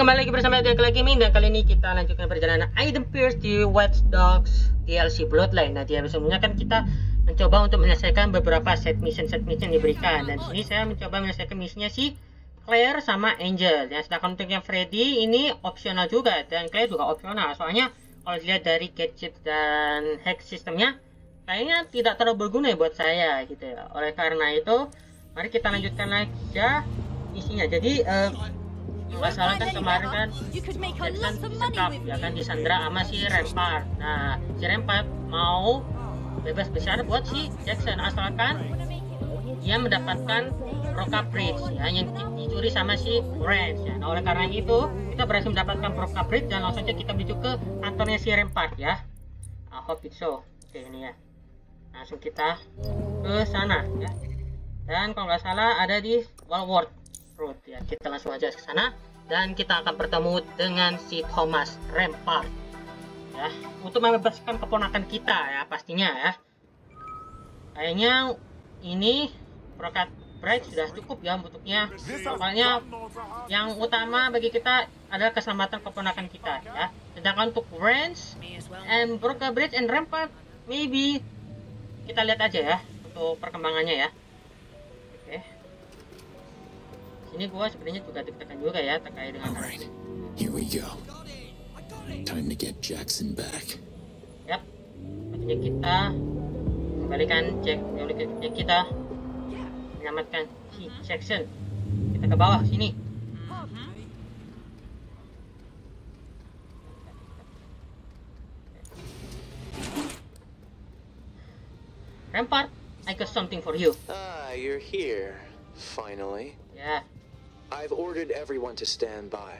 kembali lagi bersama Dekla Gaming dan kali ini kita lanjutkan perjalanan Aiden Pierce di Watch Dogs DLC Bloodline. Nah, di sebelumnya kan kita mencoba untuk menyelesaikan beberapa set mission set mission diberikan dan sini saya mencoba menyelesaikan misinya si Claire sama Angel. Dan sedangkan untuk yang Freddy ini opsional juga dan Claire juga opsional. Soalnya kalau dilihat dari gadget dan hack sistemnya kayaknya tidak terlalu berguna ya buat saya gitu ya. Oleh karena itu, mari kita lanjutkan lagi ya misinya. Jadi uh, nggak salah kan kemarin kan Jackson disekap ya kan di Sandra sama si Rempart. Nah si Rempart mau bebas besar buat si Jackson. Asalkan dia mendapatkan Roca Bridge. Ya yang dicuri sama si Branch. Ya. nah oleh karena itu kita berhasil mendapatkan Roca Bridge dan langsung saja kita menuju ke kantornya si Rempart ya. I hope it so. Oke ini ya. Langsung kita ke sana ya. Dan kalau nggak salah ada di Walworth Road ya. Kita langsung aja ke sana dan kita akan bertemu dengan si Thomas Rempart. Ya untuk membebaskan keponakan kita ya pastinya ya. Kayaknya ini Prokat Bright sudah cukup ya bentuknya soalnya yang utama bagi kita adalah keselamatan keponakan kita ya. Sedangkan untuk Range and Broca Bridge and Rampart maybe kita lihat aja ya untuk perkembangannya ya Sini gua sebenarnya juga deg-degan juga ya terkait dengan Alright, here we go. Time to get Jackson back. Yap, waktunya kita kembalikan Jack, Jack kita menyelamatkan si Jackson. Kita ke bawah sini. Rampart, I got something for you. Ah, you're here. Finally. Yeah. I've ordered everyone to stand by.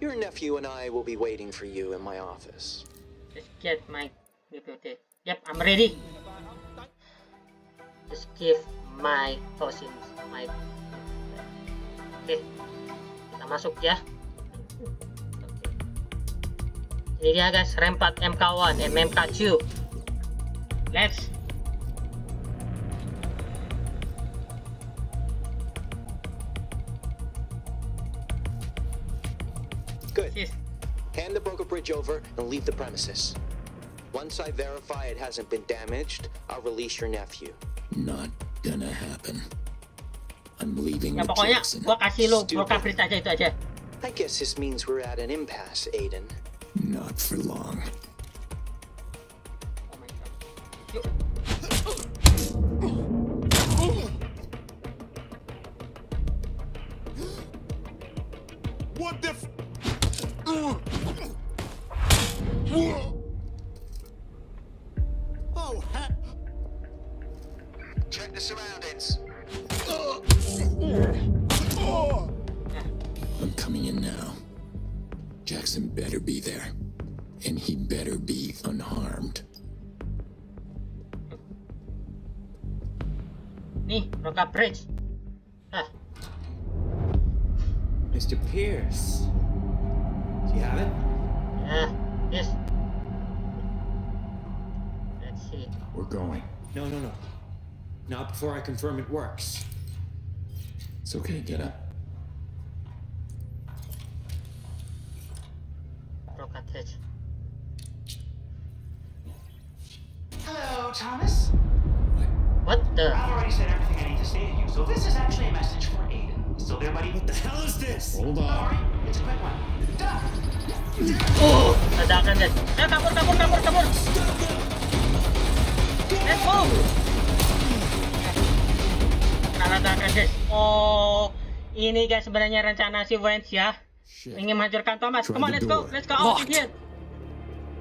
Your nephew and I will be waiting for you in my office. Just get my bibliothèque. Yep, I'm ready. Just give my tossins my Oke, okay. kita masuk ya. Okay. Ini dia guys, rempat MK1 and MK2. Let's Hand the Broca Bridge over and leave the premises. Once I verify it hasn't been damaged, I'll release your nephew. Not gonna happen. I'm leaving ya, with pokoknya Jackson. gua kasih lo Broca Bridge aja itu aja. I guess this means we're at an impasse, Aiden. Not for long. Oh my god. Yuk. What the Oh, Check the surroundings. I'm coming in now. Jackson better be there. And he better be unharmed. Nih, Broca Bridge. Ah, Mr. Pierce. Do you have it? yeah, yes. We're going. No, no, no. Not before I confirm it works. It's okay, get up. ini guys sebenarnya rencana si Wentz ya. Shit. Ingin menghancurkan Thomas. Try Come on, let's go. Let's go. Locked. Out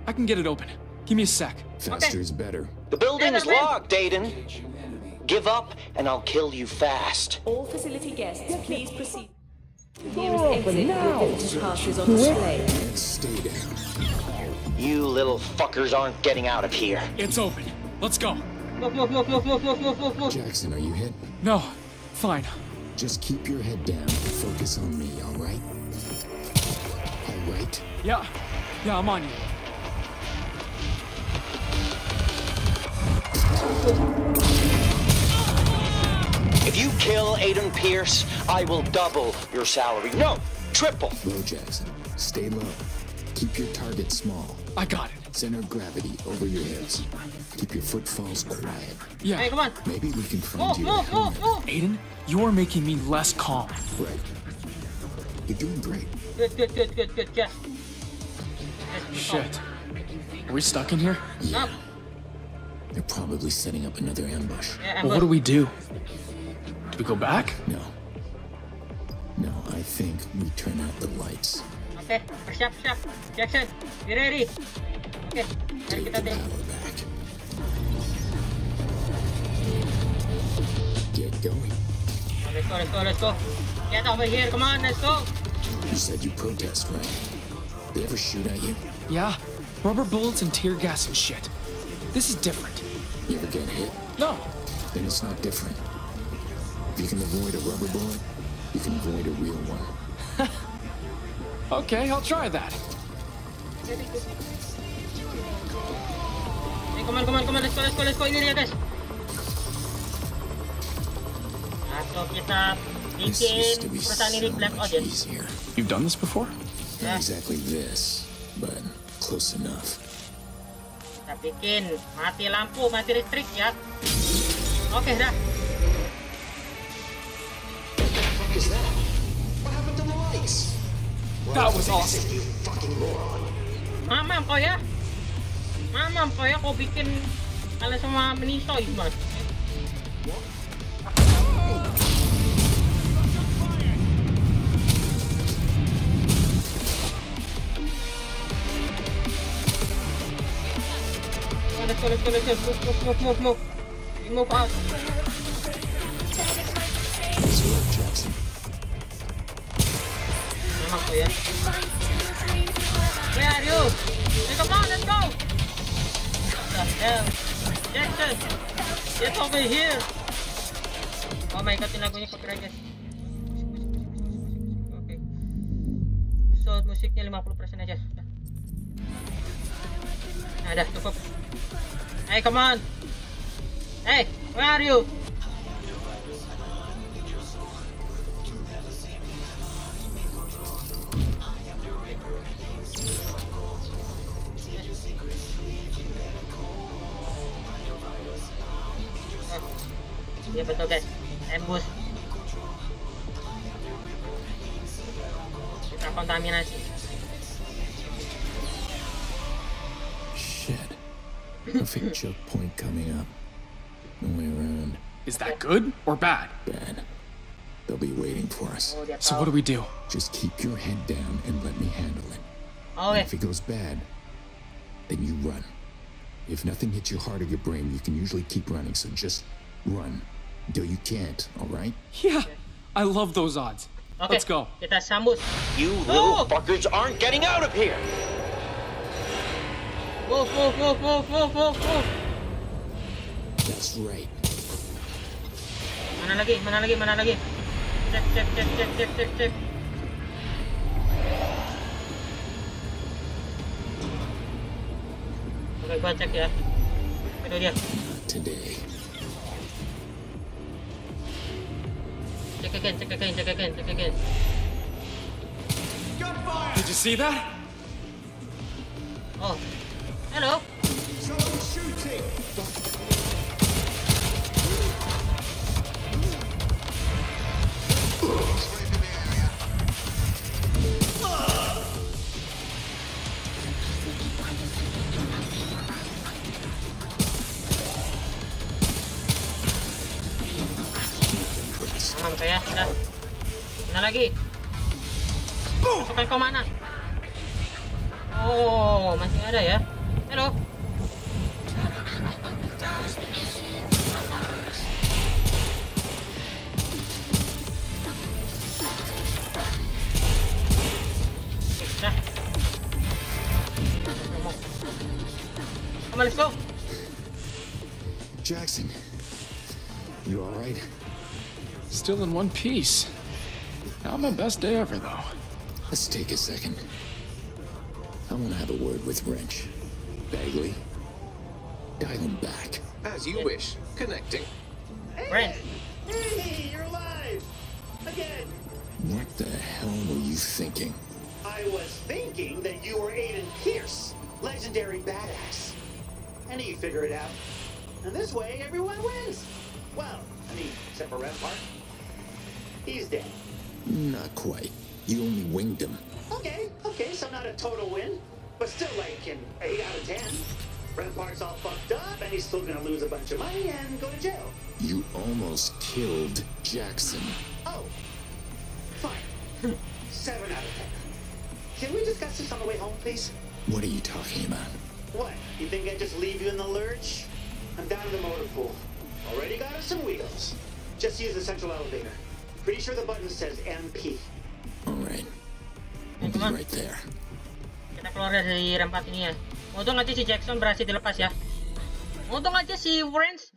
I can get it open. Give me a sec. Faster okay. is better. The building is locked, Dayton. Give up and I'll kill you fast. All facility guests, please proceed. Oh, but now. And stay down. You little fuckers aren't getting out of here. It's open. Let's go. Jackson, are you hit? No. Fine. Just keep your head down. And focus on me, alright? Alright? Yeah, yeah, I'm on you. If you kill Aiden Pierce, I will double your salary. No, triple. Low, Jackson. Stay low. Keep your target small. I got it. Center of gravity over your hips. Keep your footfalls quiet. Yeah. Hey, come on. Maybe we can find oh, you move, move, move. Aiden, you are making me less calm. Right. You're doing great. Good, good, good, good, good. Yes. Yes, Shit. Are we stuck in here? Up. They're probably setting up another ambush. Yeah, Well, what do we do? Do we go back? No. No, I think we turn out the lights. Okay, persiap, persiap. Jackson, be ready. Okay, kita deh. Get going. Let's go, let's go, let's go. Get over here, come on, let's go. You said you protest, right? They ever shoot at you? Yeah. Rubber bullets and tear gas and shit. This is different. You ever get hit? No. Then it's not different. If you can avoid a rubber bullet, you can avoid a real one. Okay, I'll try that. Hey, come on, come on, come on, let's go, let's go, let's go. Ini dia, guys. Atau kita bikin perusahaan ini Black Audience. easier. You've done this before? Yeah. Not exactly this, but close enough. Kita bikin mati lampu, mati listrik ya. Oke, dah. What is that? What happened to the lights? That was awesome. You fucking moron. Mamam kau ya. Mamam kau ya kau bikin kalian semua menisoy mas. Oh, Let's go, let's go, let's go. Move, move, move, move, move. You move out. Let's work, Jackson. Mamam kau ya. Where are you? Hey, come on, let's go. The hell? Jackson, get over here. Oh my god, tinago niya copyright guys. Okay. So, musiknya 50% aja. Nah, dah, cukup. Hey, come on. Hey, where are you? Betul guys. Embus. Kita kontaminasi. Shit. Perfect choke point coming up. No way around. Is that good or bad? Bad. They'll be waiting for us. Oh, So oh. what do we do? Just keep your head down and let me handle it. Oh, Oke. If it goes bad, then you run. If nothing hits your heart or your brain, you can usually keep running, so just run. Until you can't, alright? Yeah. I love those odds. Oke. Let's go. Kita sambut. You Oh! fuckers aren't getting out of here. Move, move, move, move, move, move, move. That's right. Mana lagi? Mana lagi? Mana lagi? Cek, cek, cek, cek, cek, cek, cek. Oke, gua cek ya. Itu dia. Not today. Again, cek again, cek again, cek again. Did you see that? Oh. Hello. one piece. Not my best day ever, though. Let's take a second. I want to have a word with Wrench. Bagley, dial him back. As you wish. Connecting. Wrench. Hey, hey, you're alive! Again. What the hell were you thinking? I was thinking that you were Aiden Pierce, legendary badass. And he figured it out. And this way, everyone wins. Well, I mean, except for Rampart. He's dead. Not quite. You only winged him. Okay, okay, so not a total win, but still like an 8 out of 10. Rampart's all fucked up, and he's still gonna lose a bunch of money and go to jail. You almost killed Jackson. Oh, fine. 7 out of 10. Can we discuss this on the way home, please? What are you talking about? What? You think I'd just leave you in the lurch? I'm down in the motor pool. Already got us some wheels. Just use the central elevator. Pretty sure the button says MP. All right. I'll be Teman-teman, right there. kita keluar dari rempat ini ya. Untung aja si Jackson berhasil dilepas ya. Untung aja si Friends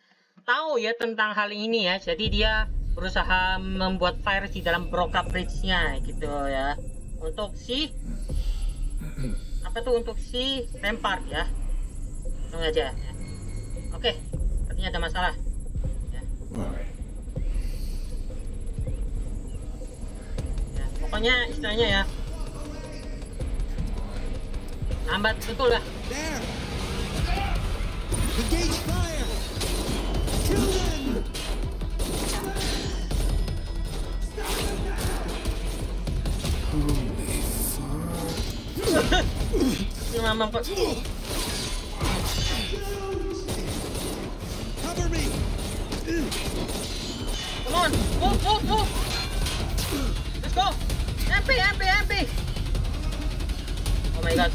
tahu ya tentang hal ini ya. Jadi dia berusaha membuat fire di dalam Broca Bridge-nya gitu ya. Untuk si apa tuh untuk si Rampart ya. Untung aja. Ya. Oke, artinya ada masalah. Ya. Ya, pokoknya istilahnya ya. Lambat betul lah. Mamam kok Cover me! come on move move move let's go MP MP MP oh my god.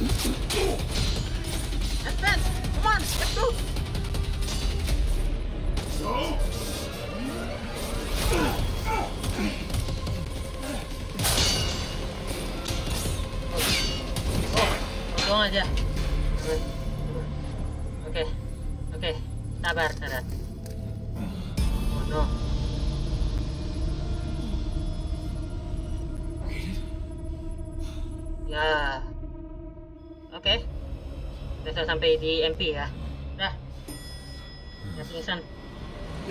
Advance come on let's go. Oh, aja. Oke, oke, sabar, sabar. Sampai di MP ya. Dah. Ya pingsan.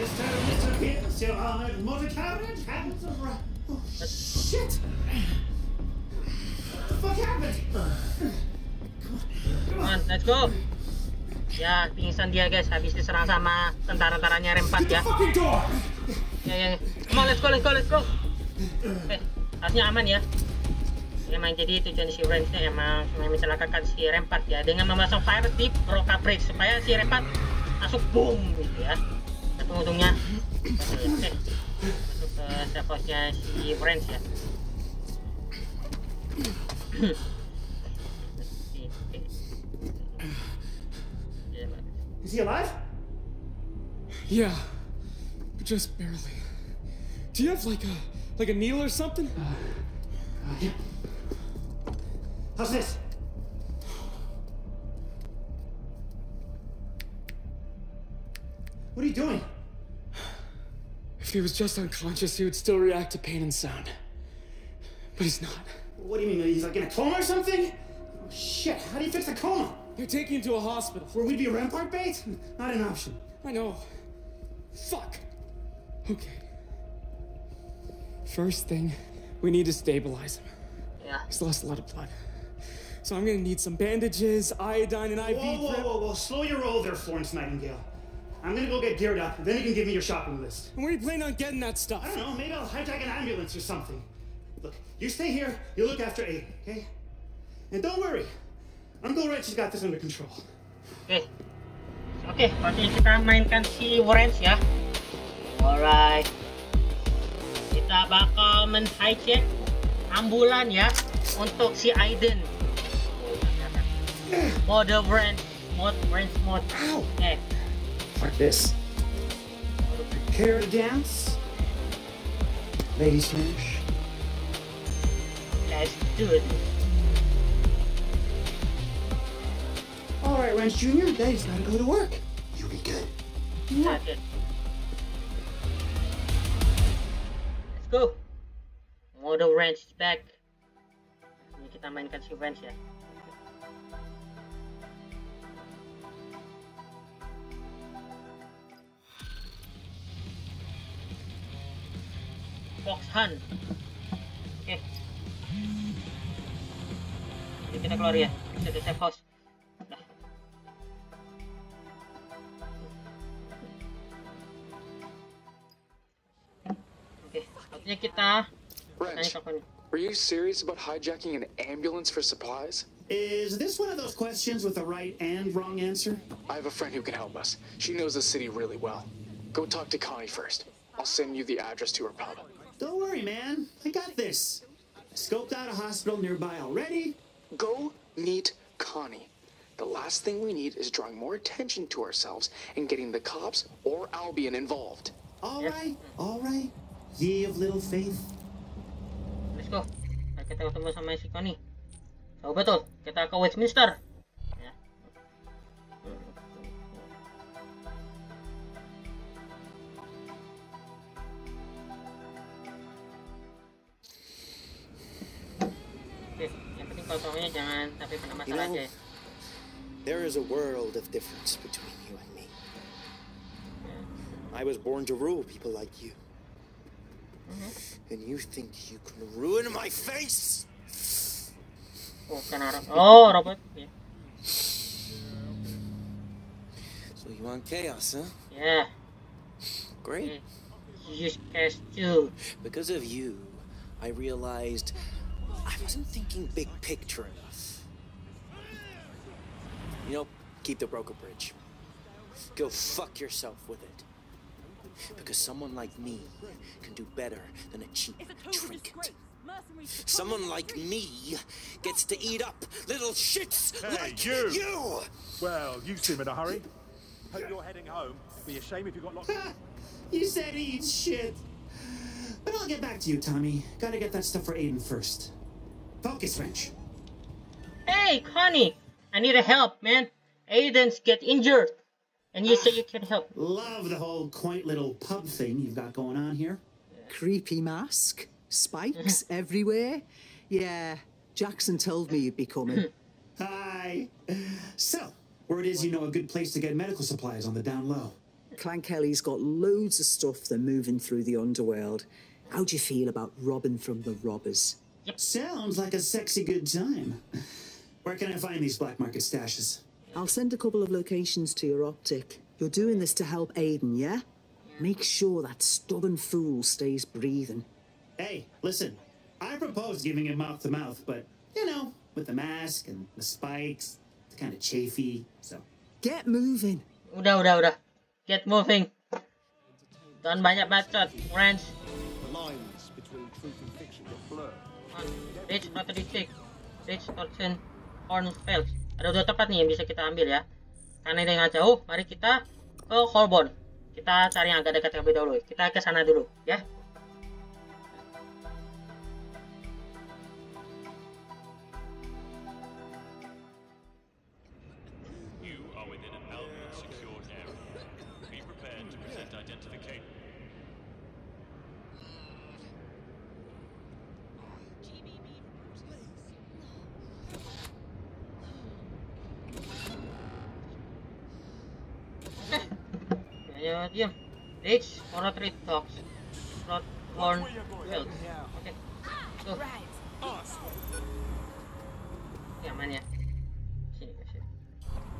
Mr. Mr. Pierce, your armored motor carriage hands of ra- Oh, shit! What the fuck happened? Come on, let's go. Ya, pingsan dia guys habis diserang sama tentara-tentaranya rempat ya. Ya, ya, ya. Come on, let's go, let's go, let's go. Eh, harusnya aman ya. Emang jadi tujuan si Range nya emang emang mencelakakan si Rempat ya dengan memasang fire di Broca Bridge supaya si Rempat masuk boom gitu ya. Tapi untungnya oke. masuk ke safe house-nya si Range ya. Is he alive? Yeah, but just barely. Do you have like a like a needle or something? Uh, yeah. How's this? What are you doing? If he was just unconscious, he would still react to pain and sound. But he's not. What do you mean? He's like in a coma or something? Oh, shit, how do you fix a coma? They're taking him to a hospital. Where we'd be a rampart bait? Not an option. I know. Fuck. Okay. First thing, we need to stabilize him. Yeah. He's lost a lot of blood. So I'm gonna need some bandages, iodine, and IV Whoa, whoa, whoa, whoa, slow your roll there, Florence Nightingale. I'm gonna go get geared up, and then you can give me your shopping list. And where are you planning on getting that stuff? I don't know, maybe I'll hijack an ambulance or something. Look, you stay here, you look after Aiden, okay? And don't worry, Uncle Rich has got this under control. Oke. Oke, waktunya kita mainkan si Warrens ya. Alright. Kita bakal men-hijack ambulan ya untuk si Aiden. Mode Warrens, mode Warrens mode. Ow! Eh, Like this. Prepare to dance. Lady Smash. let's do it. All right, Wrench Jr., Daddy's gotta go to work. You'll be good. Oke. Let's go. Mode Wrench is back. Ini kita mainkan si Wrench ya. fox hunt oke okay. jadi kita keluar ya kita ke safe house nah. oke okay. artinya kita Wrench, were you serious about hijacking an ambulance for supplies? Is this one of those questions with a right and wrong answer? I have a friend who can help us. She knows the city really well. Go talk to Connie first. I'll send you the address to her pub. Don't worry, man. I got this. I scoped out a hospital nearby already. Go meet Connie. The last thing we need is drawing more attention to ourselves and getting the cops or Albion involved. All right, all right. Ye of little faith. Let's go. Kita ketemu sama si Connie. So betul, kita ke Westminster. Yang penting kontrolnya jangan sampai You know, aja there is a world of difference between you and me. I was born to rule people like you. And you think you can ruin my face? Oh, Robert. Oh. Ya. So you want chaos, huh? Yeah. Great. Use cash too. Because of you, I realized I wasn't thinking big picture enough. You know, keep the Broca Bridge. Go fuck yourself with it. Because someone like me can do better than a cheap trinket. Someone like me gets to eat up little shits Hey, like you! you! Well, you seem in a hurry. Hope you're heading home. Be a shame if you got locked. You said eat shit. But I'll get back to you, Tommy. Gotta get that stuff for Aiden first. Focus, Wrench. Hey, Connie! I need a help, man. Aiden's get injured. And you say you can help. Love the whole quaint little pub thing you've got going on here. Creepy mask, spikes everywhere. Yeah, Jackson told me you'd be coming. Hi. So, word is you know a good place to get medical supplies on the down low. Clan Kelly's got loads of stuff they're moving through the underworld. How do you feel about robbing from the robbers? Sounds like a sexy good time. Where can I find these black market stashes? I'll send a couple of locations to your optic. You're doing this to help Aiden, yeah? Make sure that stubborn fool stays breathing. Hey, listen. I propose giving him mouth to mouth, but you know, with the mask and the spikes, it's kind of chafy. So Get moving. Udah, udah, udah. Get moving. Jangan banyak bacot, friends. The lines between truth and fiction get blurred. Rich Patrick, Rich Torsen, Hornfeld. Ada dua tempat nih yang bisa kita ambil ya. Karena ini nggak jauh, mari kita ke Holborn. Kita cari yang agak dekat terlebih dahulu. Kita ke sana dulu, ya. Ya, diam. Rich, Oratory Talks. Rod Hornfeld. Oke. Tuh. Ya, aman ya. Sini, sini.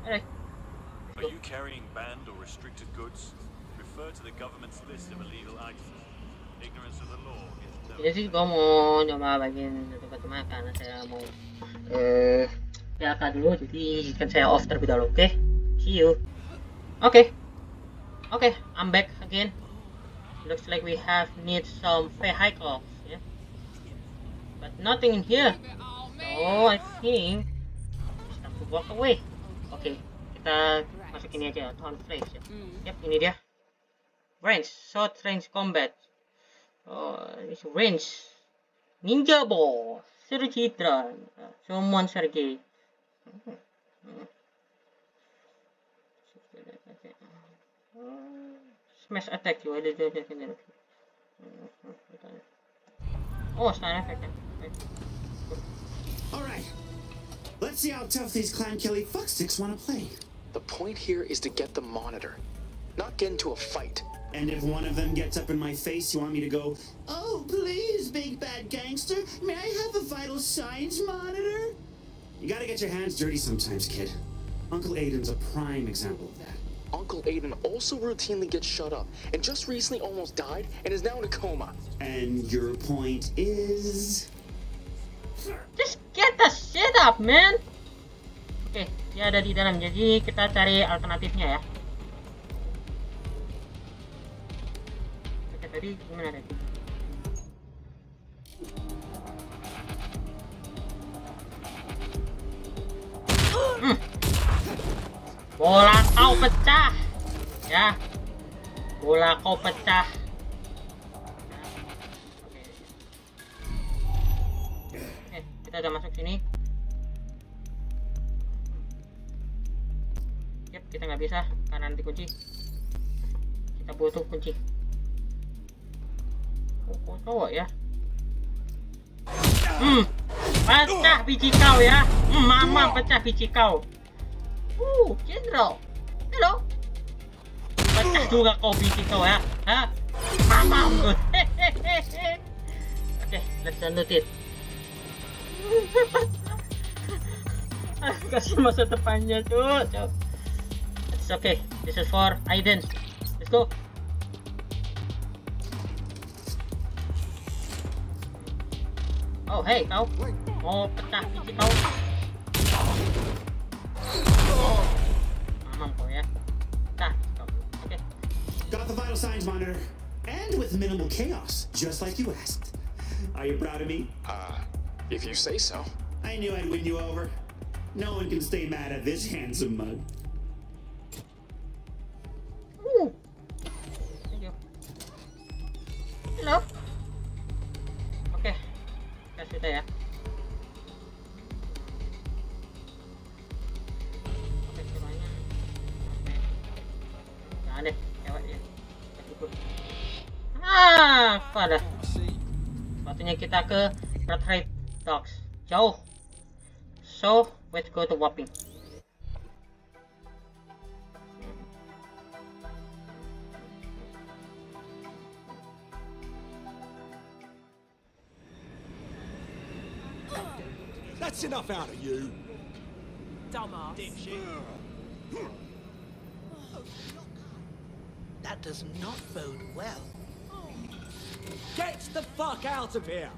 Alright. Are you carrying banned or restricted goods? Refer to the government's list of illegal items. Ignorance of the law is no Jadi sih gue mau nyoba bagian tempat cuma karena saya mau eh PLK dulu jadi kan saya off terlebih dahulu oke see you oke oke I'm back again looks like we have need some vehicles yeah but nothing in here so I think it's time to walk away Okay, kita masuk ini aja town place ya hmm. yep ini dia range short range combat Oh, it's range. Ninja Ball. Uh, Sergei Dran. Someone Sergei. Smash attack you. I did anything. Oh, it's not effective. All right. Let's see how tough these Clan Kelly fucksticks want to play. The point here is to get the monitor, not get into a fight. And if one of them gets up in my face, you want me to go, Oh, please, big bad gangster, may I have a vital signs monitor? You gotta get your hands dirty sometimes, kid. Uncle Aiden's a prime example of that. Uncle Aiden also routinely gets shut up, and just recently almost died and is now in a coma. And your point is? Just get the shit up, man. Oke, dia ada di dalam. Jadi kita cari alternatifnya ya. Oke, tadi gimana tadi? Hmm. Bola kau pecah. Ya. Bola kau pecah. Oke, kita udah masuk sini. Yap, kita nggak bisa karena nanti kunci. Kita butuh kunci. Oh, cowok ya? Hmm, pecah biji kau ya. Hmm, mama pecah biji kau. Uh, jenderal. Halo. Pecah juga kau biji kau ya. Hah? Mama. Oke, let's download it. Kasih masa depannya, tuh. It's okay. This is for Aiden. Let's go. Oh, hey, kau. Mau pecah biji kau. Got the vital signs monitor. And with minimal chaos, just like you asked. Are you proud of me? Uh, if you say so. I knew I'd win you over. No one can stay mad at this handsome mug. Thank you. Hello. Waktunya kita ke Retreat Dogs. Jauh. So, let's go to Wapping. That's enough out of you. Dumbass. Oh, that does not bode well. Get the fuck out of here.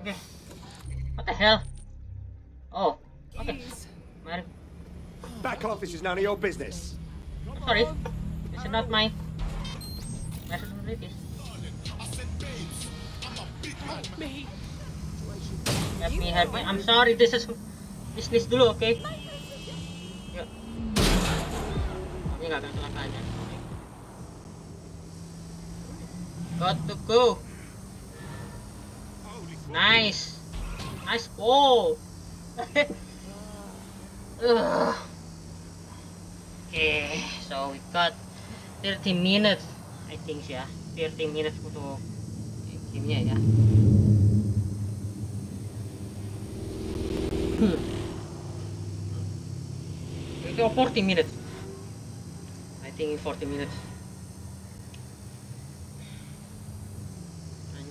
Okay. What the hell? Oh, okay. Mari. Back office is none of your business. I'm sorry. This is not my my responsibility. Help me. Let me help me. I'm sorry. This is business dulu, oke? Okay? Yuk. Kami nggak akan kecelakaan ya. Got to go. Nice. Nice. Ugh. Okay, so we got 30 minutes, I think ya. 30 minutes untuk gamenya ya. Hmm. Itu 40 minutes. I think 40 minutes.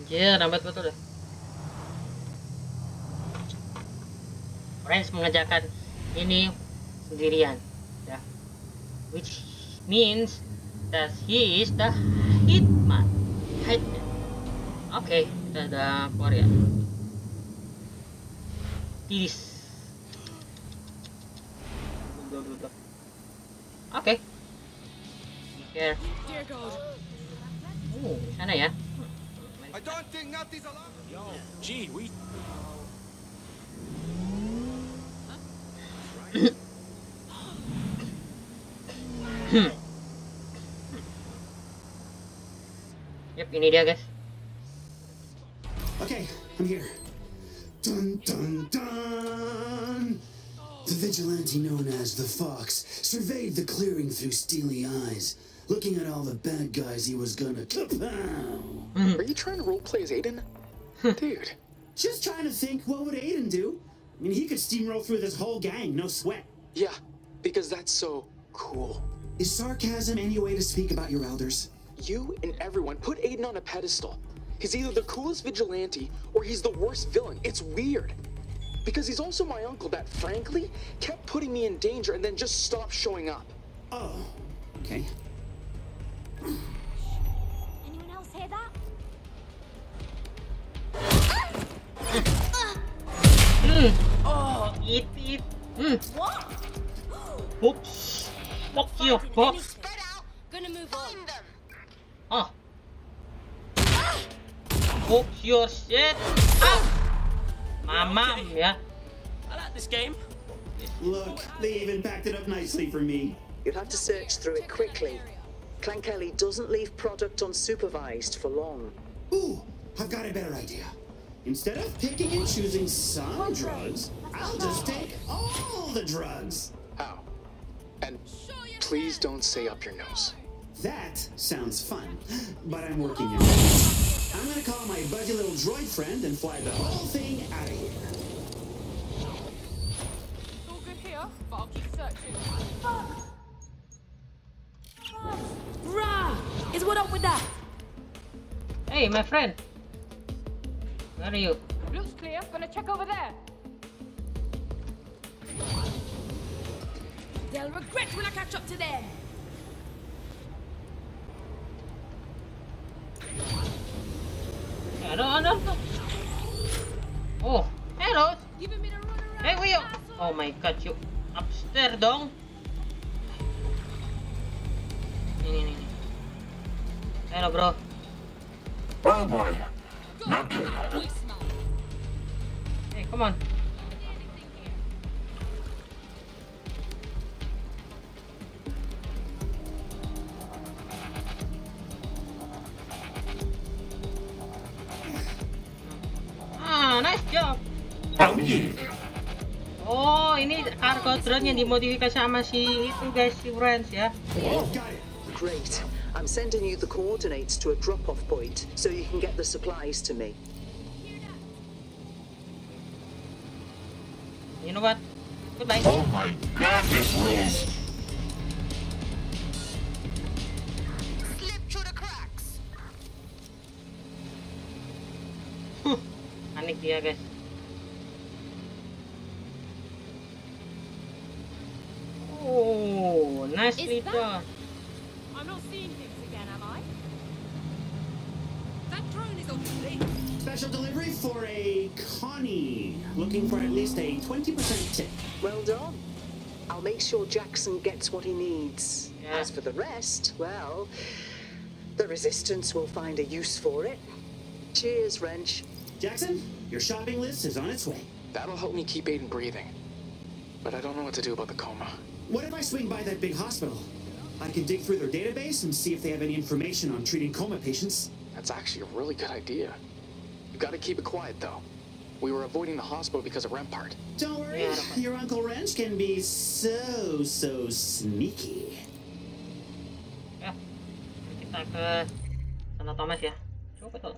Anjir, lambat betul dah. Friends mengerjakan ini sendirian ya which means that he is the hitman. Hitman oke okay, kita ada keluar ya. Tiris. Oke okay. here. Oh sana ya I don't think nothing's allowed. Yo, gee, we. Yep, ini dia guys. Okay, I'm here. Dun dun dun! The vigilante known as the Fox surveyed the clearing through steely eyes, looking at all the bad guys he was gonna kapow. Are you trying to roleplay as Aiden? Hmm. Dude. Just trying to think, what would Aiden do? I mean, he could steamroll through this whole gang, no sweat. Yeah, because that's so cool. Is sarcasm any way to speak about your elders? You and everyone put Aiden on a pedestal. He's either the coolest vigilante or he's the worst villain. It's weird. Because he's also my uncle that, frankly, kept putting me in danger and then just stopped showing up. Oh, okay. Anyone else hear that? Hmm. Oh, eat, eat. Hmm. What? Oops. Fuck you, fuck. Gonna move on. Oh. Oops, your shit. Ah. Mamam, ya. I like this game. Look, they even packed it up nicely for me. You'll have to search through it quickly. Clan Kelly doesn't leave product unsupervised for long. Ooh, I've got a better idea. Instead of picking and choosing some drugs, I'll just take all the drugs. How? And please don't say up your nose. That sounds fun, but I'm working on it. I'm gonna call my buddy little droid friend and fly the whole thing out of here. It's All good here, but I'll keep searching. Rah! Is what up with that? Hey, my friend. Where are you? Looks clear. Gonna check over there. They'll regret when I catch up to them. Ano, ano, ano? Oh, hello. Hey, Wio. Oh my god, you upstairs dong. Ini, ini. Hello, bro. Oh boy. Hey, come on. Ah, nice job. Oh, ini cargo drone yang dimodifikasi sama si itu guys, si Friends ya. Great. I'm sending you the coordinates to a drop-off point so you can get the supplies to me. You know what? Goodbye. Oh my god, this rules. Panik dia guys. Oh, nicely Is done. For Connie. Looking for at least a 20% tip. Well done. I'll make sure Jackson gets what he needs. As for the rest, well, the Resistance will find a use for it. Cheers, Wrench. Jackson, your shopping list is on its way. That'll help me keep Aiden breathing. But I don't know what to do about the coma. What if I swing by that big hospital? I can dig through their database and see if they have any information on treating coma patients. That's actually a really good idea. You've gotta keep it quiet, though. We were avoiding the hospital because of Rampart. Don't worry, your Uncle Wrench can be so, so sneaky. Kita ke sana Thomas ya. Coba tuh.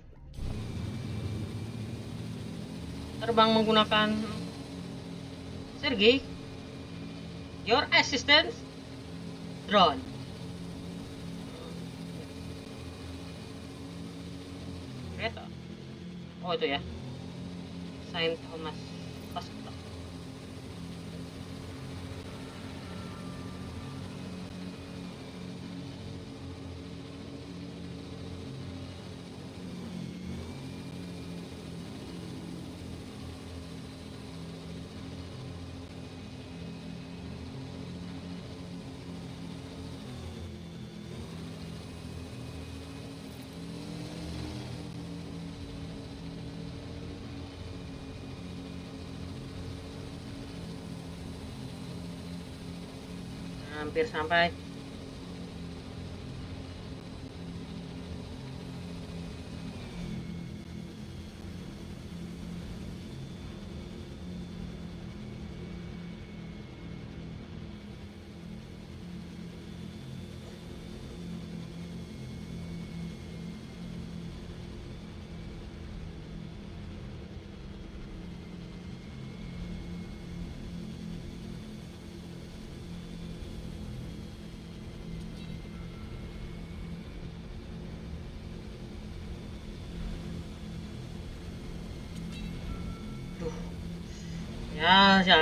Terbang menggunakan Sergei. Your assistant drone. Kereta. Oh itu ya. Saint Thomas Hospital. Hampir sampai.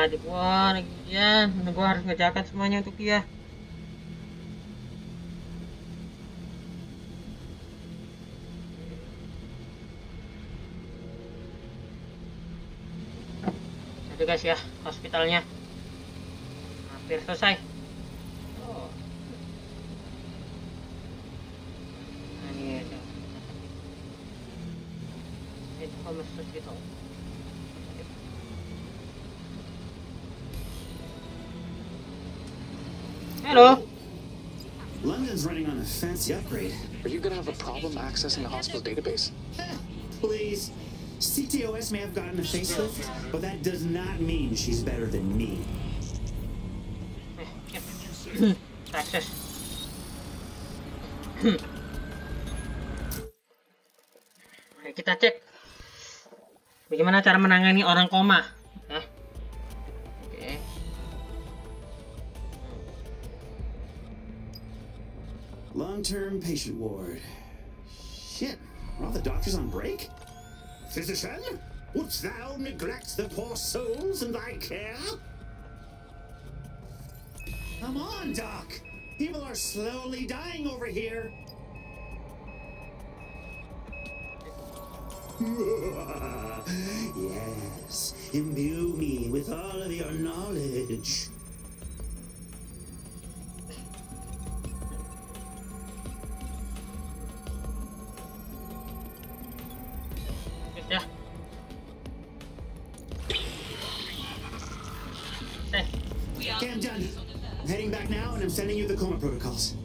Adik gua lagi ujian. Nah, gua harus ngerjakan semuanya untuk dia. Itu guys ya, hospitalnya. Hampir selesai. Oh. Nah, ini ya. Itu. Hello. London's running on a fancy upgrade. Are you gonna have a problem accessing the hospital database? Please. CTOS may have gotten a facelift, but that does not mean she's better than me. Access. Oke, kita cek bagaimana cara menangani orang koma. Long-term patient ward. Shit, are all the doctors on break? Physician, wouldst thou neglect the poor souls in thy care? Come on, Doc. People are slowly dying over here. yes, imbue me with all of your knowledge. Sending you the coma protocols.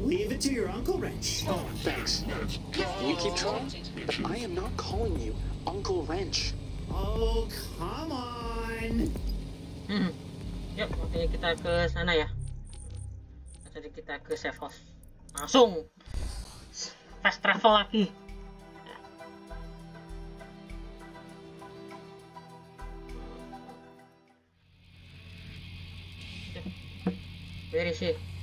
Leave it to your Uncle Wrench. Oh, thanks. You keep trying, but I am not calling you Uncle Wrench. Oh, come on. hmm. Yuk, waktunya kita ke sana ya. Jadi kita ke safe house. Langsung fast travel lagi. Where is he?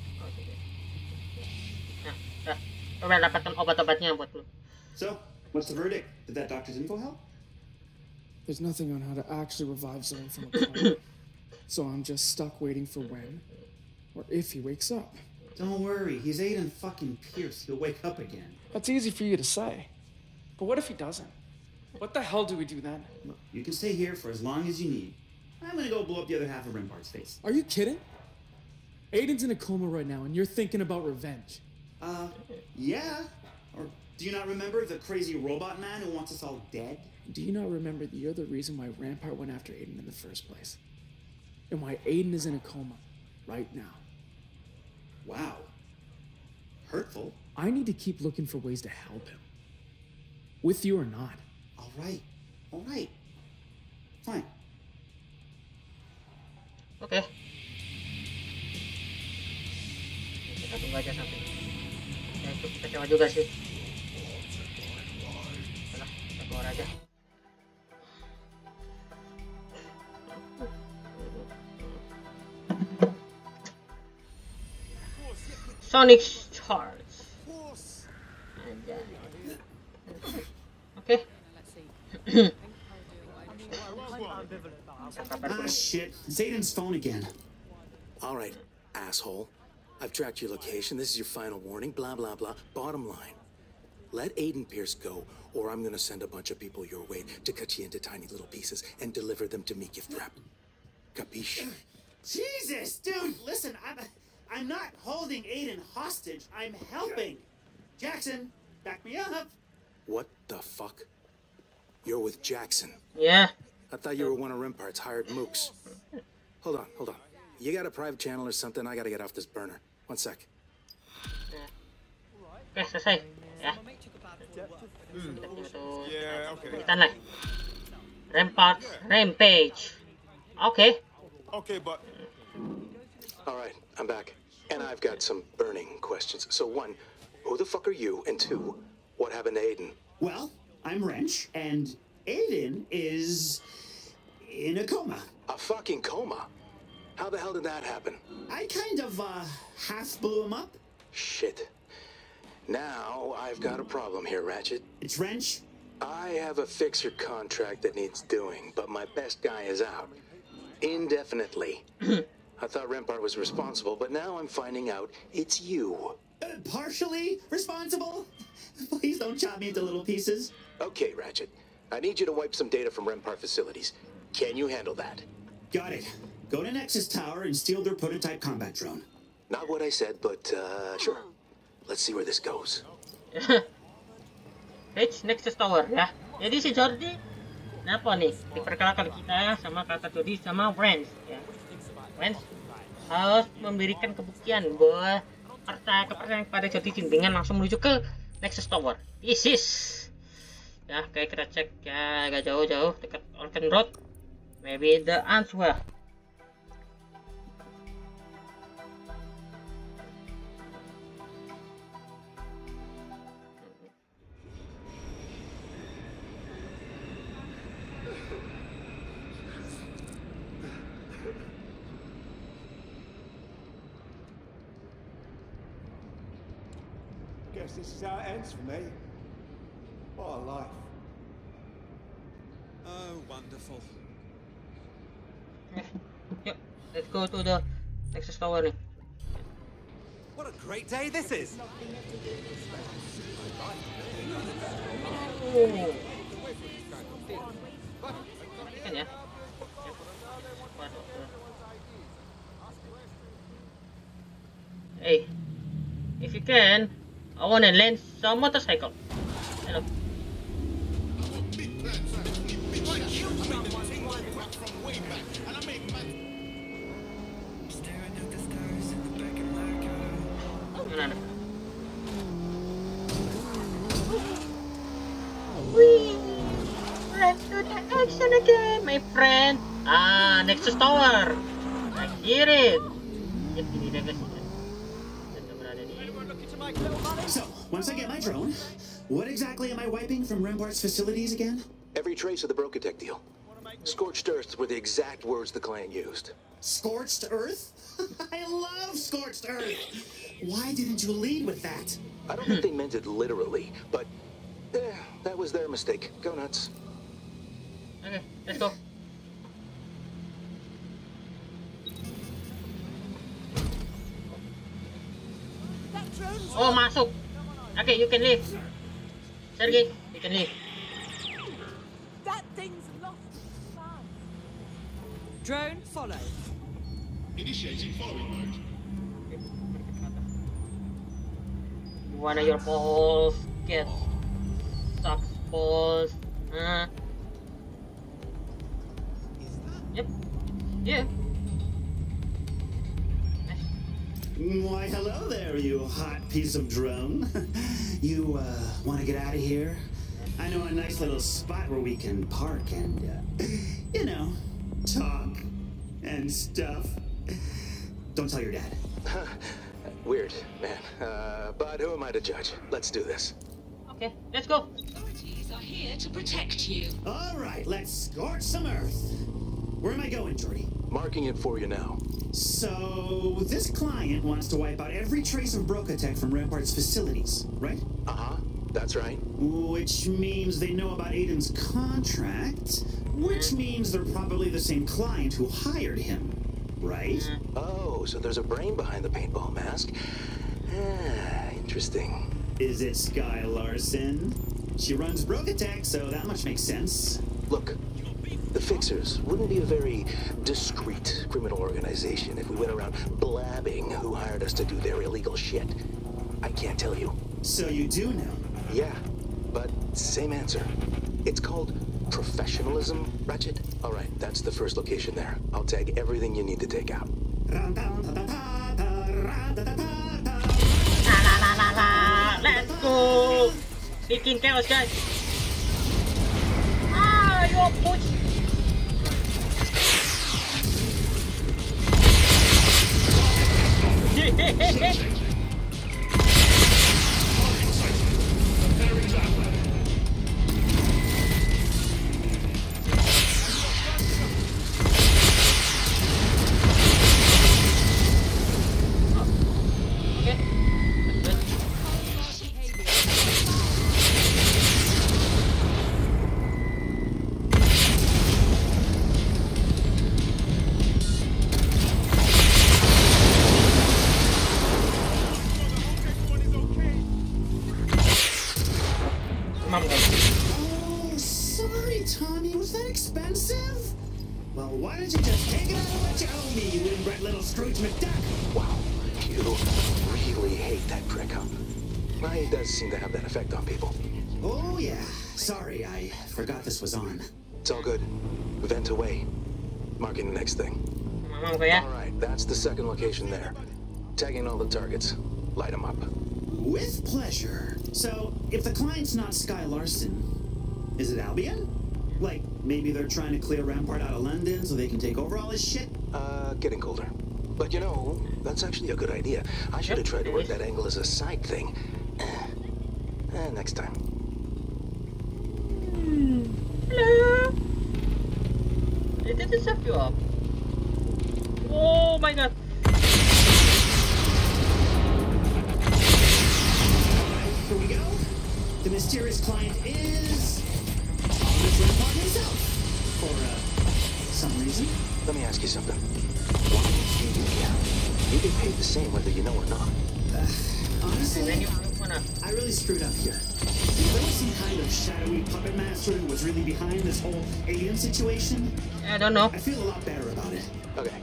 Dah. Dapatkan obat-obatnya buat lu. So, what's the verdict? Did that doctor's info help? There's nothing on how to actually revive someone from a coma. so I'm just stuck waiting for when or if he wakes up. Don't worry, he's Aiden fucking Pearce. He'll wake up again. That's easy for you to say. But what if he doesn't? What the hell do we do then? Look, you can stay here for as long as you need. I'm gonna go blow up the other half of Rempart's face. Are you kidding? Aiden's in a coma right now and you're thinking about revenge. Uh, yeah. Or do you not remember the crazy robot man who wants us all dead? Do you not remember that you're the reason why Rempart went after Aiden in the first place? And why Aiden is in a coma right now? Wow. Hurtful. I need to keep looking for ways to help him. With you or not. All right. All right. Fine. Oke. Kita tunggu aja sampai. Ya itu kecewa juga sih. Udah, kita keluar aja. Sonic Charge. Anjay. Oke. Ah, shit. It's Aiden's phone again. All right, asshole. I've tracked your location. This is your final warning. Blah, blah, blah. Bottom line let Aiden Pearce go, or I'm gonna send a bunch of people your way to cut you into tiny little pieces and deliver them to me gift wrap. Capiche? Jesus, dude, listen, I'm I'm not holding Aiden hostage. I'm helping. Jackson, back me up. What the fuck? You're with Jackson. Yeah. I thought you were one of Rempart's hired mooks. Hold on, hold on. You got a private channel or something? I gotta get off this burner. One sec. Oke, selesai. Ya. Yeah, okay. Kita lah. Rampart, Rampage. Oke. Okay, but All right, I'm back. And I've got some burning questions. So, one, who the fuck are you? And two, what happened to Aiden? Well, I'm Wrench, and Aiden is in a coma. A fucking coma? How the hell did that happen? I kind of uh half blew him up. Shit. Now I've got a problem here, Ratchet. It's Wrench. I have a fixer contract that needs doing, but my best guy is out. Indefinitely. I thought Rempart was responsible, but now I'm finding out it's you. Uh, partially responsible? Please don't chop me into little pieces. Okay, Ratchet. I need you to wipe some data from Rempart facilities. Can you handle that? Got it. Go to Nexus Tower and steal their prototype combat drone. Not what I said, but uh, sure. Let's see where this goes. H Nexus Tower ya. Jadi si Jordi Kenapa nih? Diperkenalkan kita sama kakak Jordi sama Friends ya. Friends harus memberikan kebuktian bahwa percaya kepercayaan kepada Jordi dengan langsung menuju ke Nexus Tower. Isis. Ya, kayak kita cek ya agak jauh-jauh dekat Orkan Road. Maybe the answer. Is how it ends for me. What a life. Oh, wonderful. Yuk, let's go to the next Tower nih. What a great day this is. Oh. Kan ya? Hey, if you can, I wanna land some motorcycle. Hello. Whee! Let's do the action again, my friend. Ah, Nexus Tower. I hear it. Yep, ini dia guys. Kita berada di So, once I get my drone, what exactly am I wiping from Rempart's facilities again? Every trace of the Broca Tech deal. Scorched earth were the exact words the client used. Scorched Earth? I love Scorched Earth! Why didn't you lead with that? I don't think they meant it literally, but eh, that was their mistake. Go nuts. Okay, let's go. Oh, masuk. Okay, you can leave. Sergey, you can leave. That thing's lost Drone, follow. Initiating following mode. One of your balls gets sucks balls. Uh. Yep. Yeah. Why, hello there, you hot piece of drone. you, uh, want to get out of here? I know a nice little spot where we can park and, uh, you know, talk and stuff. Don't tell your dad. Weird, man. Uh, but who am I to judge? Let's do this. Okay, let's go. Authorities are here to protect you. All right, let's scorch some earth. Where am I going, Jordi? Marking it for you now. So, this client wants to wipe out every trace of Broca Tech from Rempart's facilities, right? Uh-huh, that's right. Which means they know about Aiden's contract, which means they're probably the same client who hired him, right? Oh, so there's a brain behind the paintball mask. Ah, interesting. Is it Skye Larsen? She runs Broca Tech, so that much makes sense. Look, the Fixers wouldn't be a very discreet criminal organization if we went around blabbing who hired us to do their illegal shit. I can't tell you. So you do know? Yeah, but same answer. It's called professionalism, Ratchet. All right, that's the first location there. I'll tag everything you need to take out. La la la la. Let's go. Speaking chaos, guys. Ah, you push. Yeah. Marking the next thing. Ma'am ko ya. All right, that's the second location there. Tagging all the targets. Light them up. With pleasure. So, if the client's not Skye Larsen, is it Albion? Like, maybe they're trying to clear Rempart out of London so they can take over all his shit? Uh, getting colder. But you know, that's actually a good idea. I should have tried to work that angle as a side thing. Eh, next time. Hello. It didn't set you up. Oh my god. Here we go. The mysterious client is... Thomas Rempart himself. For, uh, some reason. Let me ask you something. Why do you care? You get paid the same whether you know or not. Honestly, I really screwed up here. If there was some kind of shadowy puppet master who was really behind this whole alien situation, I don't know. I feel a lot better about it. Okay.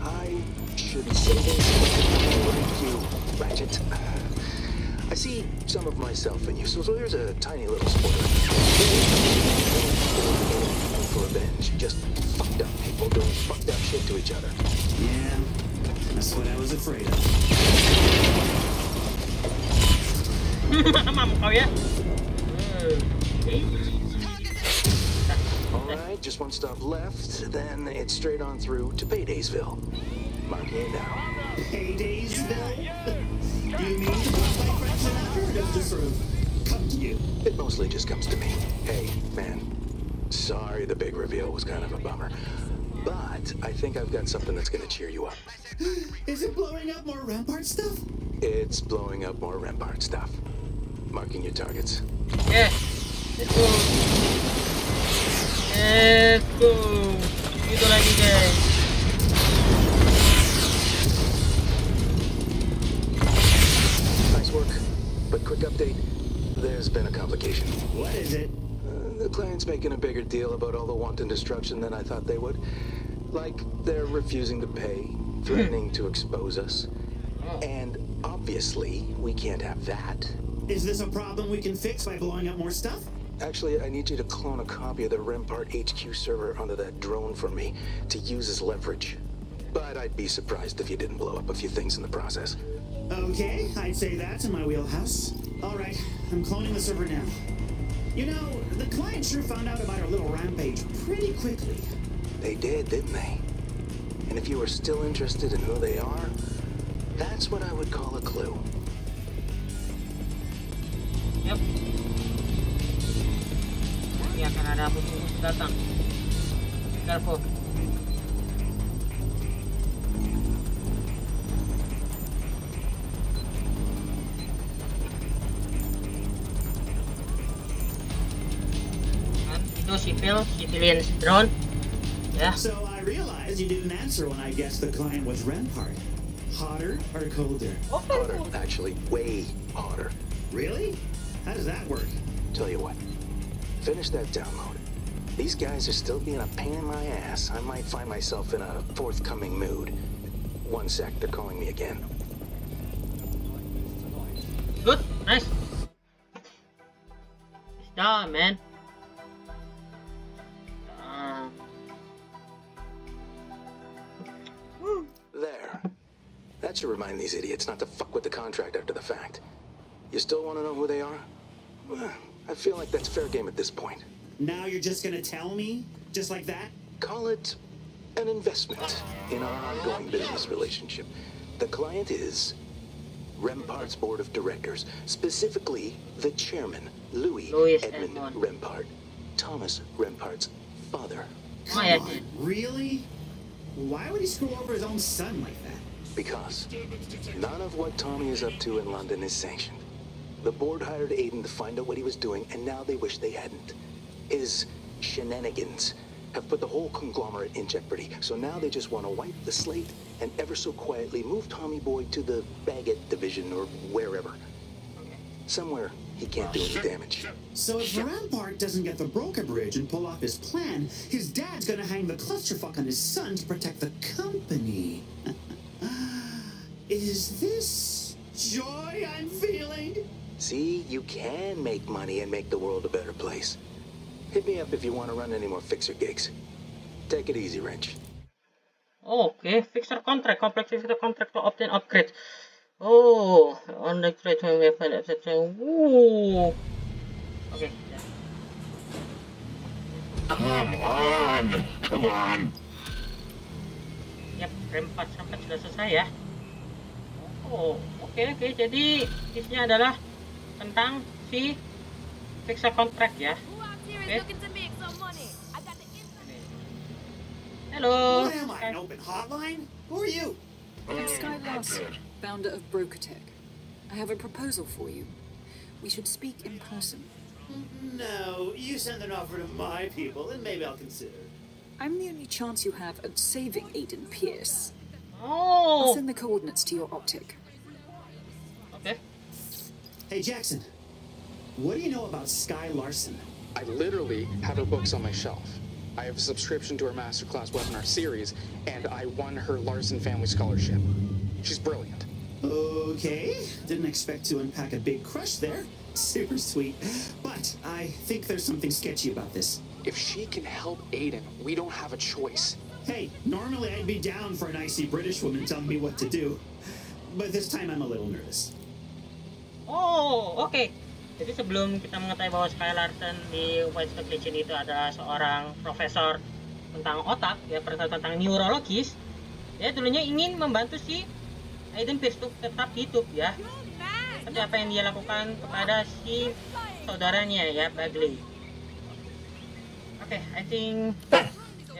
I should say this you, Ratchet. Uh, I see some of myself in you, so there's a tiny little spoiler. For revenge, just fucked up people doing fucked up shit to each other. Yeah, that's what I was afraid of. Oh, Ma'am ko ya. Alright, just one stop left, then it's straight on through to Paydaysville. Marking it now. Paydaysville? You mean to put my friends in after, or does it just sort come to you? It mostly just comes to me. Hey, man. Sorry the big reveal was kind of a bummer. But I think I've got something that's gonna cheer you up. Is it blowing up more Rempart stuff? It's blowing up more Rempart stuff. Marking your targets. Yeah. Let's go. Let's go. Itu lagi guys. Nice work. But quick update. There's been a complication. What is it? Uh, the client's making a bigger deal about all the wanton destruction than I thought they would. Like, they're refusing to pay, threatening to expose us. And obviously, we can't have that. Is this a problem we can fix by blowing up more stuff? Actually, I need you to clone a copy of the Rempart HQ server onto that drone for me to use as leverage. But I'd be surprised if you didn't blow up a few things in the process. Okay, I'd say that's in my wheelhouse. All right, I'm cloning the server now. You know, the client sure found out about our little rampage pretty quickly. They did, didn't they? And if you were still interested in who they are, that's what I would call a clue. Yep. Nanti akan ada musuh datang. Be careful. Kan, Itu si Phil, civilian's drone. Ya. So I realized you didn't answer when I guessed the client was Rempart. Hotter or colder? Hotter, actually, way hotter. Really? How does that work? Tell you what, finish that download. These guys are still being a pain in my ass. I might find myself in a forthcoming mood. One sec, they're calling me again. Good, nice. It's done, man. Um, There. That should remind these idiots not to fuck with the contract after the fact. You still want to know who they are? Well, I feel like that's fair game at this point. Now you're just gonna tell me? Just like that? Call it an investment in our ongoing business relationship. The client is Rempart's board of directors, specifically the chairman, Louis, Louis Edmund Edmund. Rempart, Thomas Rempart's father. Come on, really? Why would he screw over his own son like that? Because none of what Tommy is up to in London is sanctioned. The board hired Aiden to find out what he was doing, and now they wish they hadn't. His shenanigans have put the whole conglomerate in jeopardy, so now they just want to wipe the slate and ever so quietly move Tommy Boy to the Baggett division or wherever. Somewhere he can't do any damage. So if Rempart doesn't get the Broca Bridge and pull off his plan, his dad's gonna hang the clusterfuck on his son to protect the company. Is this joy I'm feeling? See, you can make money and make the world a better place. Hit me up if you want to run any more fixer gigs. Take it easy, Wrench. Okay, fixer contract, complex fixer contract to obtain upgrades. Oh, on the trade weapon, etc. Woo. Okay. Come on, come on. Yap, rem 4 sampai sudah selesai ya. Oh, oke okay, oke. Okay. Jadi tipsnya adalah tentang si fixer contract ya. Oke. Okay. Hello. What am I, an open hotline? Who are you? I'm Skye Larsen, founder of Broca Tech. I have a proposal for you. We should speak in person. No, you send an offer to my people, and maybe I'll consider. I'm the only chance you have at saving Aiden Pearce. Oh. I'll send the coordinates to your optic. Hey, Jackson. What do you know about Skye Larsen? I literally have her books on my shelf. I have a subscription to her masterclass webinar series, and I won her Larsen Family Scholarship. She's brilliant. Okay, didn't expect to unpack a big crush there. Super sweet. But I think there's something sketchy about this. If she can help Aiden, we don't have a choice. Hey, normally I'd be down for an icy British woman telling me what to do. But this time I'm a little nervous. Oh, oke. Okay. Jadi sebelum kita mengetahui bahwa Sky Larson di White Stock Legion itu adalah seorang profesor tentang otak, ya profesor tentang neurologis, ya dulunya ingin membantu si Aiden Pierce untuk tetap hidup ya. Tapi apa yang dia lakukan kepada si saudaranya ya, Bagley. Oke, okay, I think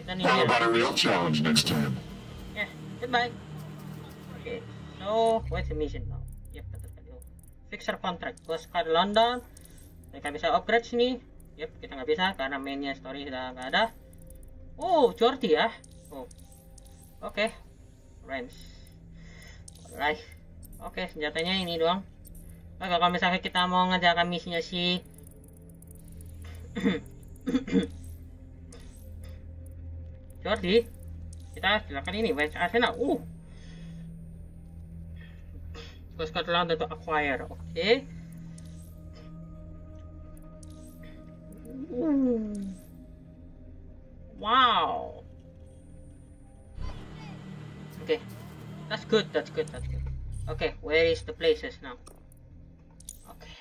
How about a real challenge next time? Yeah, goodbye. Okay, so what's the mission now? Fixer contract, bos ke London. Mereka bisa upgrade sini. Yep, kita nggak bisa karena mainnya story sudah nggak ada. Oh, Jordi ya. Oh, oke. Okay. Range. Alright. Oke, okay, senjatanya ini doang. Oke, kalau misalnya kita mau ngejalan misinya si Jordi, kita silakan ini West Arsenal. Uh. Terus untuk acquire, oke. Okay. Wow. Okay. That's good, that's good, that's good. Okay, where is the places now? Okay.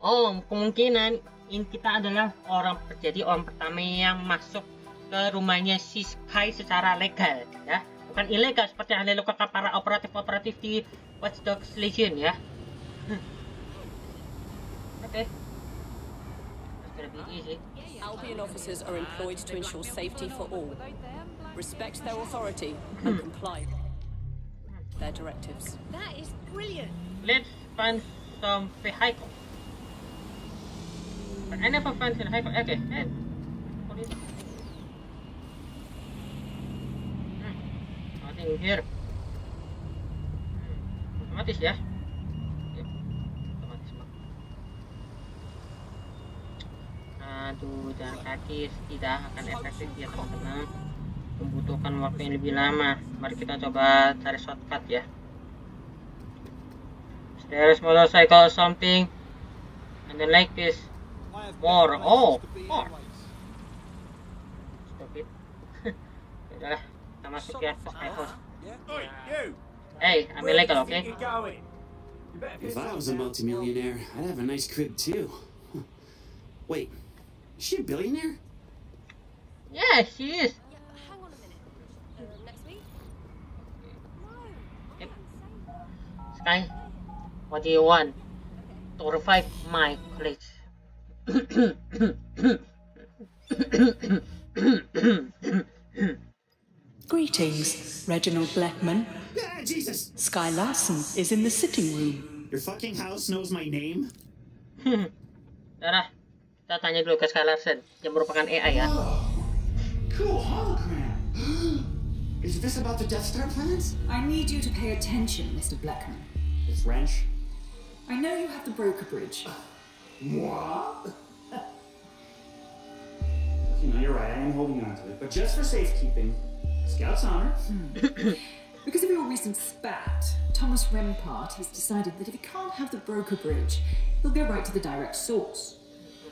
Oh, kemungkinan ini kita adalah orang jadi orang pertama yang masuk ke rumahnya si Sky secara legal ya bukan ilegal seperti yang dilakukan para operatif-operatif di Watch Dogs Legion ya oke okay. Albion officers are employed to ensure safety for all. Respect their authority and hmm. comply with their directives. That is brilliant. Let's find some vehicle. But I never find vehicle. Okay, and hmm. nothing here. Otomatis ya. Yep. Otomatis mah. Aduh, jalan kaki tidak akan efektif ya teman-teman. Membutuhkan waktu yang lebih lama. Mari kita coba cari shortcut ya. There's motorcycle something, and then like this. More. Oh, more. Stupid. Udahlah, kita masuk ya ke Sky House. Hey, I'm illegal, okay? If I was a multimillionaire, I'd have a nice crib too. Huh. Wait, is she a billionaire? Yeah, she is. Hang on a minute. Uh, next week? Yep. Skye, what do you want? To revive my college. Greetings, Reginald Blackman. Ah, Jesus! Skye Larsen is in the sitting room. Your fucking house knows my name? Darah, kita tanya dulu ke Skye Larsen yang merupakan AI ya. Cool hologram. Is this about the Death Star plans? I need you to pay attention, Mr. Blackman. It's Wrench. I know you have the Broca Bridge. What? you know, you're right. I am holding on to it, but just for safekeeping. Scout's honor. Hmm. Because of your recent spat, Thomas Rempart has decided that if he can't have the Broca Bridge, he'll go right to the direct source.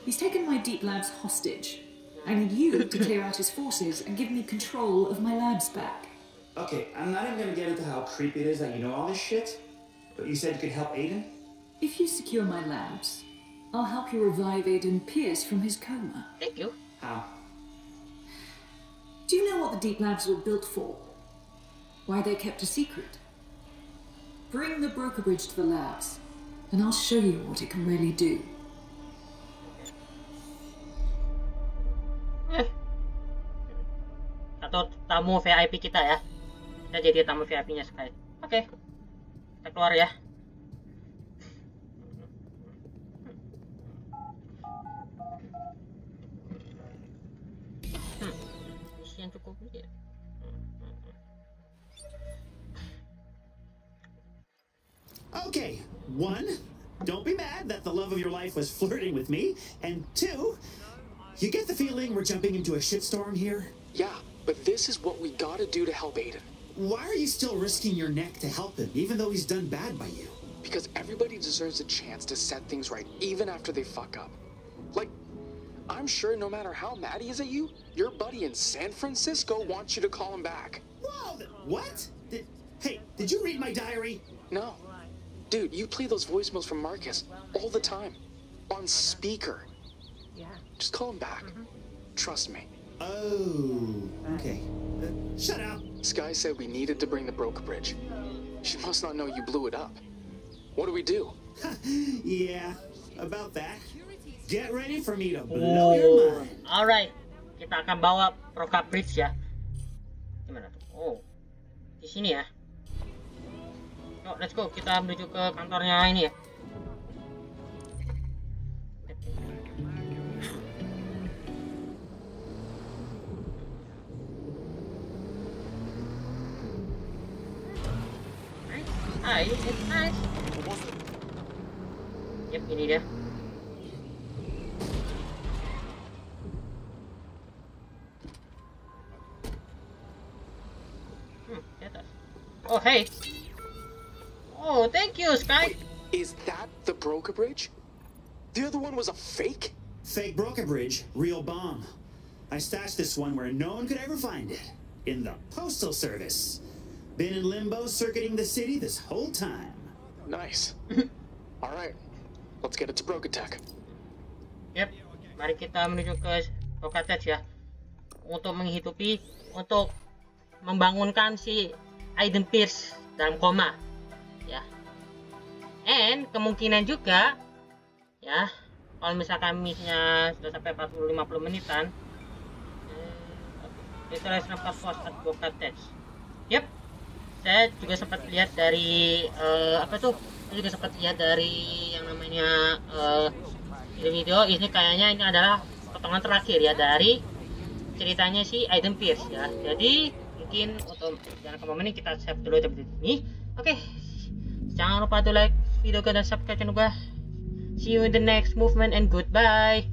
He's taken my deep labs hostage. I need you to clear out his forces and give me control of my labs back. Okay, I'm not even gonna get into how creepy it is that you know all this shit, but you said you could help Aiden? If you secure my labs, I'll help you revive Aiden Pearce from his coma. Thank you. How? Do you know what the deep labs were built for? Why they're kept a secret? Bring the Broca Bridge to the labs, and I'll show you what it can really do. Eh. Atau tamu VIP kita ya. Kita jadi tamu VIP-nya sekali. Oke. Kita keluar ya. Isi yang. Okay, one, don't be mad that the love of your life was flirting with me, and two, you get the feeling we're jumping into a shitstorm here? Yeah, but this is what we gotta do to help Aiden. Why are you still risking your neck to help him, even though he's done bad by you? Because everybody deserves a chance to set things right, even after they fuck up. Like, I'm sure no matter how mad he is at you, your buddy in San Francisco wants you to call him back. Whoa, what? Did, hey, did you read my diary? No. Dude, you play those voicemails from Marcus all the time. On speaker. Yeah. Just call him back. Trust me. Oh, okay. Uh, shut up. Skye said we needed to bring the Broca Bridge. She must not know you blew it up. What do we do? yeah, about that. Get ready for me to blow your Oh, mind. alright. Kita akan bawa Proka Bridge ya. Gimana tuh? Oh, di sini ya. Yuk, let's go. Kita menuju ke kantornya ini ya. Nice, it's nice. Yep, ini dia. Hey. Oh, thank you, Skye. Is that the Broca Bridge? The other one was a fake? Fake Broca Bridge, real bomb. I stashed this one where no one could ever find it. In the Postal Service. Been in limbo circuiting the city this whole time. Nice. All right, let's get it to Broca Tech. Yep, mari kita menuju ke Rokatet ya. Untuk menghidupi, untuk membangunkan si Aiden Pierce dalam koma. Ya. And kemungkinan juga ya, kalau misalkan missnya sudah sampai 40-50 menitan, eh, itu harus nampak pos Advocates. Yep, saya juga sempat lihat dari eh, apa tuh? Saya juga sempat lihat dari yang namanya eh, video ini kayaknya ini adalah potongan terakhir ya dari ceritanya si Aiden Pierce ya. Jadi mungkin untuk jangan ke momen ini kita save dulu sampai di sini. Oke, jangan lupa to like video gue dan subscribe channel gue. See you in the next movement and goodbye.